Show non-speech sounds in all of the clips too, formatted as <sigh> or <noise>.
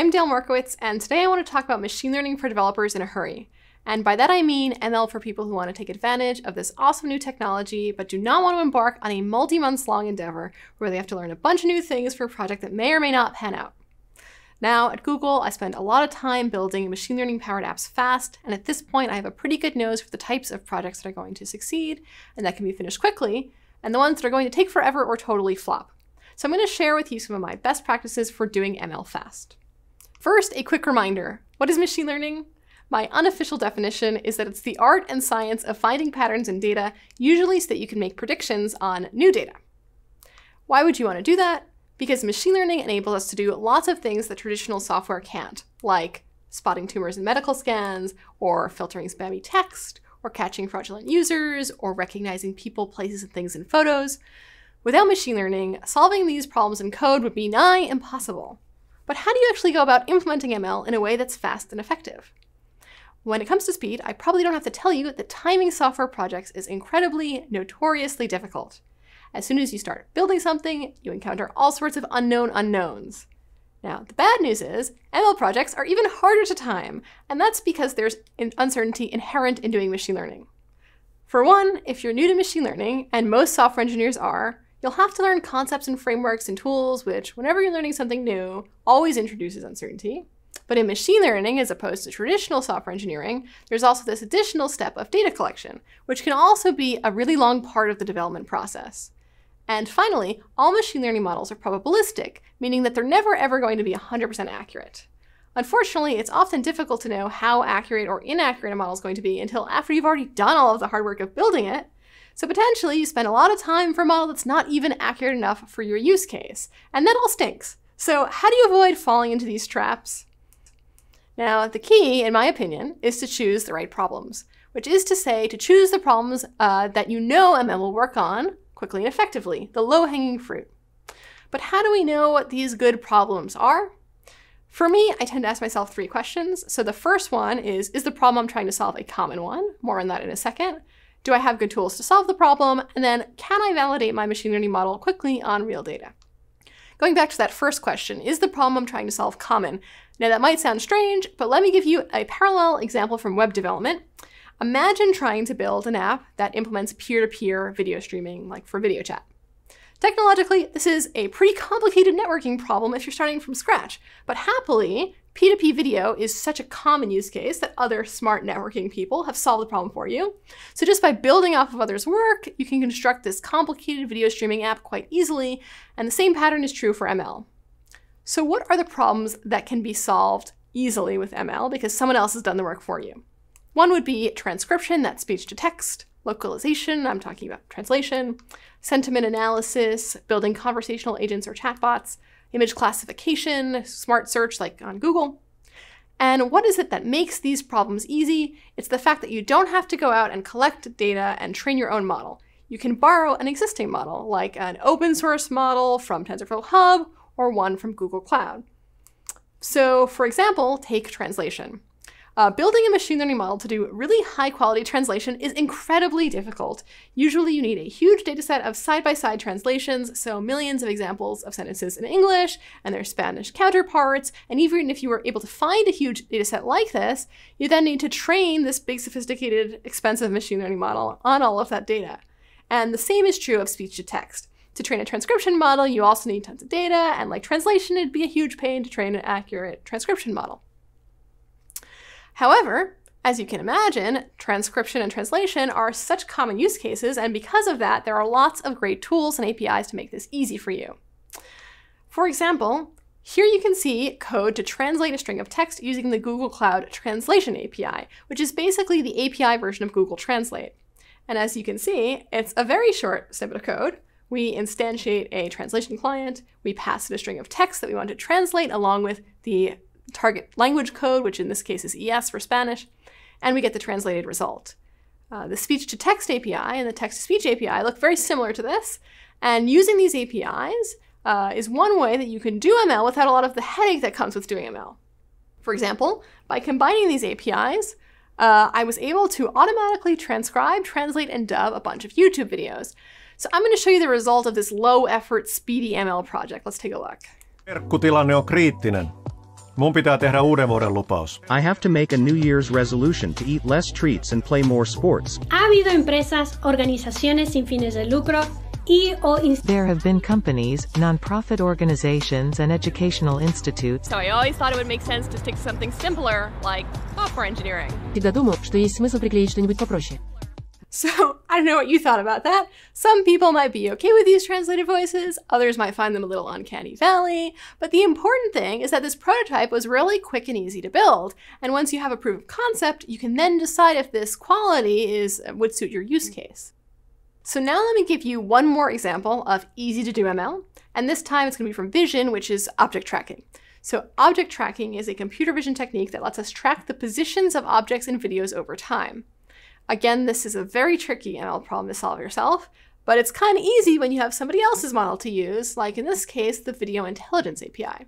I'm Dale Markowitz, and today I want to talk about machine learning for developers in a hurry. And by that I mean ML for people who want to take advantage of this awesome new technology, but do not want to embark on a multi months long endeavor where they have to learn a bunch of new things for a project that may or may not pan out. Now, at Google, I spend a lot of time building machine learning powered apps fast, and at this point, I have a pretty good nose for the types of projects that are going to succeed and that can be finished quickly, and the ones that are going to take forever or totally flop. So I'm going to share with you some of my best practices for doing ML fast. First, a quick reminder what is machine learning? My unofficial definition is that it's the art and science of finding patterns in data, usually so that you can make predictions on new data. Why would you want to do that? Because machine learning enables us to do lots of things that traditional software can't, like spotting tumors in medical scans, or filtering spammy text, or catching fraudulent users, or recognizing people, places, and things in photos. Without machine learning, solving these problems in code would be nigh impossible. But how do you actually go about implementing ML in a way that's fast and effective? When it comes to speed, I probably don't have to tell you that timing software projects is incredibly, notoriously difficult. As soon as you start building something, you encounter all sorts of unknown unknowns. Now, the bad news is ML projects are even harder to time, and that's because there's uncertainty inherent in doing machine learning. For one, if you're new to machine learning, and most software engineers are, You'll have to learn concepts and frameworks and tools, which, whenever you're learning something new, always introduces uncertainty. But in machine learning, as opposed to traditional software engineering, there's also this additional step of data collection, which can also be a really long part of the development process. And finally, all machine learning models are probabilistic, meaning that they're never ever going to be 100% accurate. Unfortunately, it's often difficult to know how accurate or inaccurate a model is going to be until after you've already done all of the hard work of building it, so potentially you spend a lot of time for a model that's not even accurate enough for your use case. And that all stinks. So how do you avoid falling into these traps? Now, the key, in my opinion, is to choose the right problems, which is to say to choose the problems uh, that you know ML will work on quickly and effectively, the low-hanging fruit. But how do we know what these good problems are? For me, I tend to ask myself three questions. So the first one is, is the problem I'm trying to solve a common one? More on that in a second. Do I have good tools to solve the problem? And then can I validate my machine learning model quickly on real data? Going back to that first question, is the problem I'm trying to solve common? Now that might sound strange, but let me give you a parallel example from web development. Imagine trying to build an app that implements peer-to-peer -peer video streaming, like for video chat. Technologically, this is a pretty complicated networking problem if you're starting from scratch, but happily, P2P video is such a common use case that other smart networking people have solved the problem for you. So just by building off of others' work, you can construct this complicated video streaming app quite easily, and the same pattern is true for ML. So what are the problems that can be solved easily with ML because someone else has done the work for you? One would be transcription, that's speech to text, localization, I'm talking about translation, sentiment analysis, building conversational agents or chatbots, image classification, smart search like on Google. And what is it that makes these problems easy? It's the fact that you don't have to go out and collect data and train your own model. You can borrow an existing model, like an open source model from TensorFlow Hub or one from Google Cloud. So for example, take translation. Uh, building a machine learning model to do really high quality translation is incredibly difficult. Usually you need a huge dataset of side-by-side -side translations, so millions of examples of sentences in English and their Spanish counterparts, and even if you were able to find a huge dataset like this, you then need to train this big sophisticated expensive machine learning model on all of that data. And the same is true of speech to text. To train a transcription model, you also need tons of data, and like translation, it'd be a huge pain to train an accurate transcription model. However, as you can imagine, transcription and translation are such common use cases, and because of that, there are lots of great tools and APIs to make this easy for you. For example, here you can see code to translate a string of text using the Google Cloud Translation API, which is basically the API version of Google Translate. And as you can see, it's a very short snippet of code. We instantiate a translation client, we pass it a string of text that we want to translate along with the target language code, which in this case is ES for Spanish, and we get the translated result. Uh, the speech-to-text API and the text-to-speech API look very similar to this, and using these APIs uh, is one way that you can do ML without a lot of the headache that comes with doing ML. For example, by combining these APIs, uh, I was able to automatically transcribe, translate, and dub a bunch of YouTube videos. So I'm going to show you the result of this low-effort, speedy ML project. Let's take a look. On kriittinen. Mun pitää tehdä uuden vuoden lupaus. I have to make a New Year's resolution to eat less treats and play more sports. Ha habido empresas, organizaciones sin fines de lucro y o There have been companies, nonprofit organizations, and educational institutes. So I always thought it would make sense to stick to something simpler, like software engineering. Всегда думал, что есть смысл приклеить что-нибудь попроще. So, <laughs> I don't know what you thought about that. Some people might be okay with these translated voices, others might find them a little uncanny valley, but the important thing is that this prototype was really quick and easy to build, and once you have a proof of concept, you can then decide if this quality is uh, would suit your use case. So now let me give you one more example of easy to do ML, and this time it's going to be from Vision, which is object tracking. So object tracking is a computer vision technique that lets us track the positions of objects in videos over time. Again, this is a very tricky ML problem to solve yourself, but it's kind of easy when you have somebody else's model to use, like in this case, the Video Intelligence API.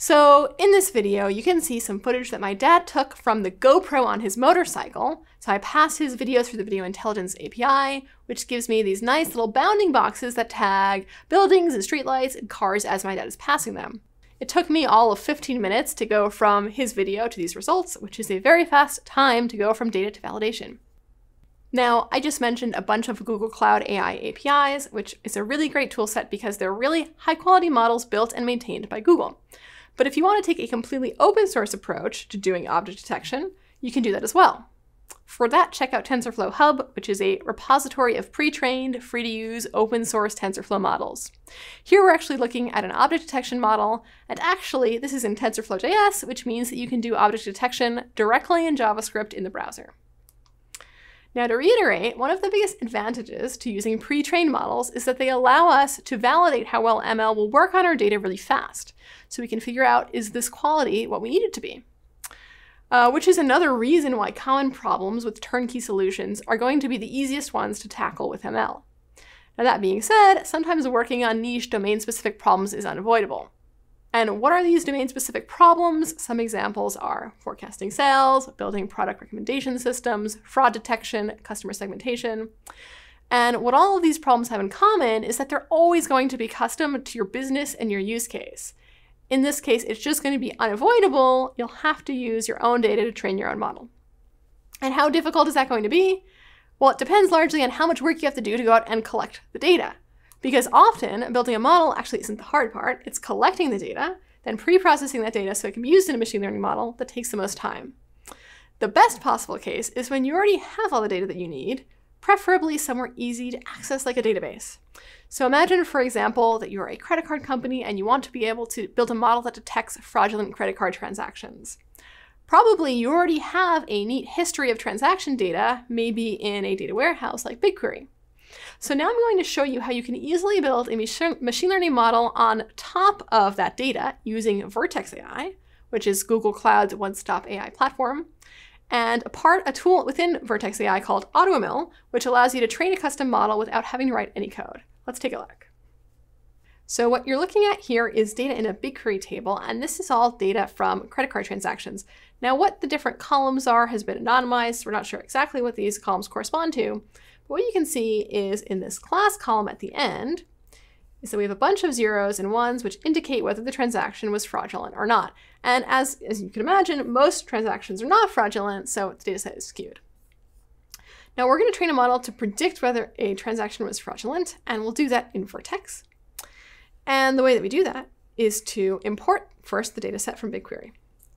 So in this video, you can see some footage that my dad took from the GoPro on his motorcycle. So I pass his videos through the Video Intelligence API, which gives me these nice little bounding boxes that tag buildings and streetlights and cars as my dad is passing them. It took me all of 15 minutes to go from his video to these results, which is a very fast time to go from data to validation. Now, I just mentioned a bunch of Google Cloud AI APIs, which is a really great toolset because they're really high quality models built and maintained by Google. But if you want to take a completely open source approach to doing object detection, you can do that as well. For that, check out TensorFlow Hub, which is a repository of pre-trained, free-to-use, open-source TensorFlow models. Here we're actually looking at an object detection model, and actually this is in TensorFlow.js, which means that you can do object detection directly in JavaScript in the browser. Now to reiterate, one of the biggest advantages to using pre-trained models is that they allow us to validate how well ML will work on our data really fast. So we can figure out, is this quality what we need it to be? Uh, which is another reason why common problems with turnkey solutions are going to be the easiest ones to tackle with ML. Now that being said, sometimes working on niche domain-specific problems is unavoidable. And what are these domain-specific problems? Some examples are forecasting sales, building product recommendation systems, fraud detection, customer segmentation. And what all of these problems have in common is that they're always going to be custom to your business and your use case. In this case, it's just going to be unavoidable. You'll have to use your own data to train your own model. And how difficult is that going to be? Well, it depends largely on how much work you have to do to go out and collect the data. Because often, building a model actually isn't the hard part. It's collecting the data, then pre-processing that data so it can be used in a machine learning model that takes the most time. The best possible case is when you already have all the data that you need, preferably somewhere easy to access like a database. So imagine, for example, that you're a credit card company and you want to be able to build a model that detects fraudulent credit card transactions. Probably you already have a neat history of transaction data, maybe in a data warehouse like BigQuery. So now I'm going to show you how you can easily build a machine learning model on top of that data using Vertex AI, which is Google Cloud's one-stop AI platform, and a part a tool within Vertex AI called AutoML, which allows you to train a custom model without having to write any code. Let's take a look. So what you're looking at here is data in a BigQuery table, and this is all data from credit card transactions. Now what the different columns are has been anonymized. We're not sure exactly what these columns correspond to, but what you can see is in this class column at the end, is that we have a bunch of zeros and ones which indicate whether the transaction was fraudulent or not. And as, as you can imagine, most transactions are not fraudulent, so the data set is skewed. Now we're going to train a model to predict whether a transaction was fraudulent, and we'll do that in Vertex. And the way that we do that is to import first the data set from BigQuery.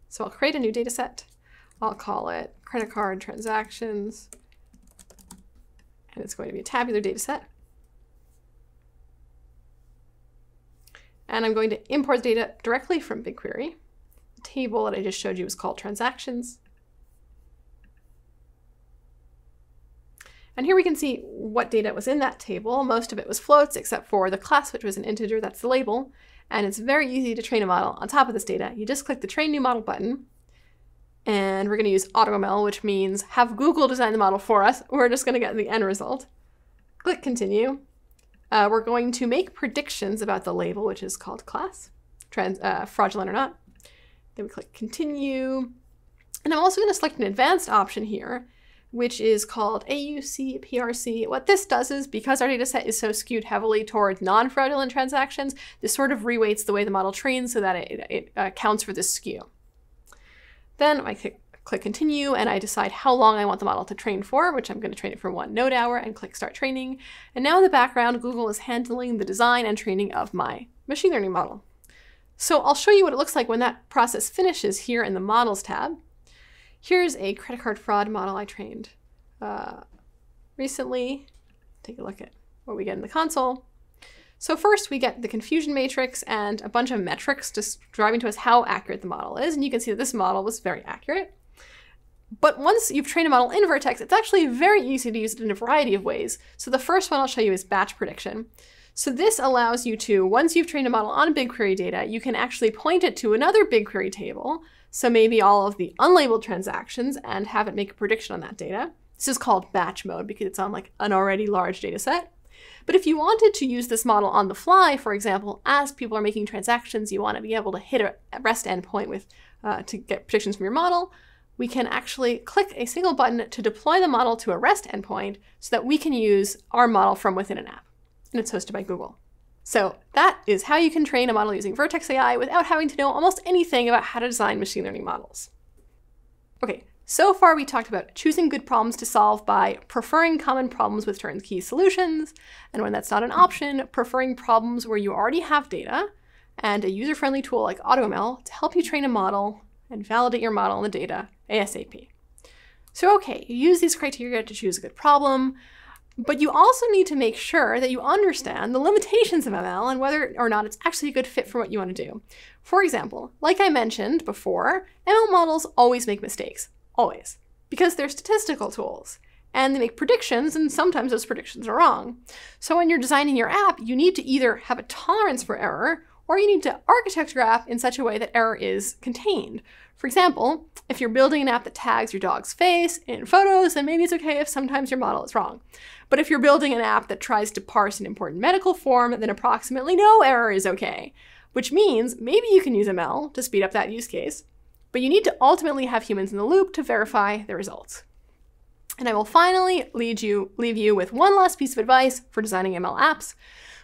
So I'll create a new data set. I'll call it credit card transactions, and it's going to be a tabular data set. And I'm going to import the data directly from BigQuery. Table that I just showed you is called transactions. And here we can see what data was in that table. Most of it was floats, except for the class, which was an integer, that's the label. And it's very easy to train a model on top of this data. You just click the Train New Model button, and we're going to use AutoML, which means have Google design the model for us. <laughs> We're just going to get the end result. Click Continue. Uh, we're going to make predictions about the label, which is called class, trans, uh, fraudulent or not. Then we click Continue. And I'm also going to select an advanced option here, which is called AUC PRC. What this does is because our data set is so skewed heavily towards non-fraudulent transactions, this sort of reweights the way the model trains so that it, it uh, accounts for this skew. Then I click, click continue and I decide how long I want the model to train for, which I'm going to train it for one node hour and click start training. And now in the background, Google is handling the design and training of my machine learning model. So I'll show you what it looks like when that process finishes here in the models tab. Here's a credit card fraud model I trained uh, recently. Take a look at what we get in the console. So first we get the confusion matrix and a bunch of metrics describing to us how accurate the model is. And you can see that this model was very accurate. But once you've trained a model in Vertex, it's actually very easy to use it in a variety of ways. So the first one I'll show you is batch prediction. So this allows you to, once you've trained a model on BigQuery data, you can actually point it to another BigQuery table so maybe all of the unlabeled transactions and have it make a prediction on that data. This is called batch mode because it's on like an already large data set. But if you wanted to use this model on the fly, for example, as people are making transactions, you want to be able to hit a REST endpoint with uh, to get predictions from your model, we can actually click a single button to deploy the model to a REST endpoint so that we can use our model from within an app. And it's hosted by Google. So that is how you can train a model using Vertex AI without having to know almost anything about how to design machine learning models. Okay, so far we talked about choosing good problems to solve by preferring common problems with turnkey solutions, and when that's not an option, preferring problems where you already have data, and a user-friendly tool like AutoML to help you train a model and validate your model and the data ASAP. So okay, you use these criteria to choose a good problem, but you also need to make sure that you understand the limitations of ML and whether or not it's actually a good fit for what you want to do. For example, like I mentioned before, ML models always make mistakes. Always. Because they're statistical tools. And they make predictions, and sometimes those predictions are wrong. So when you're designing your app, you need to either have a tolerance for error, or you need to architect your app in such a way that error is contained. For example, if you're building an app that tags your dog's face in photos, then maybe it's okay if sometimes your model is wrong. But if you're building an app that tries to parse an important medical form, then approximately no error is okay. Which means maybe you can use ML to speed up that use case, but you need to ultimately have humans in the loop to verify the results. And I will finally lead you, leave you with one last piece of advice for designing ML apps,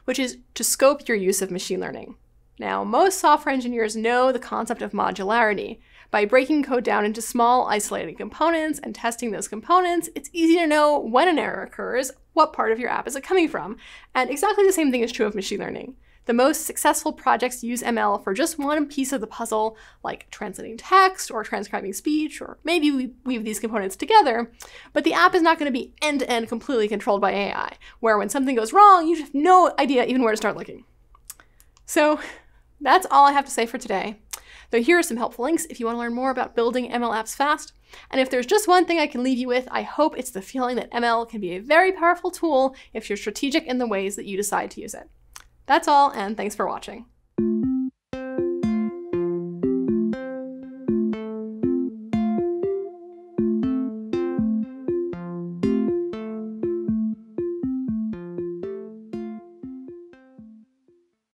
which is to scope your use of machine learning. Now, most software engineers know the concept of modularity, by breaking code down into small isolated components and testing those components, it's easy to know when an error occurs, what part of your app is it coming from. And exactly the same thing is true of machine learning. The most successful projects use ML for just one piece of the puzzle, like translating text or transcribing speech, or maybe we weave these components together, but the app is not going to be end-to-end -end completely controlled by AI, where when something goes wrong, you have no idea even where to start looking. So that's all I have to say for today. Though here are some helpful links if you want to learn more about building ML apps fast. And if there's just one thing I can leave you with, I hope it's the feeling that ML can be a very powerful tool if you're strategic in the ways that you decide to use it. That's all, and thanks for watching.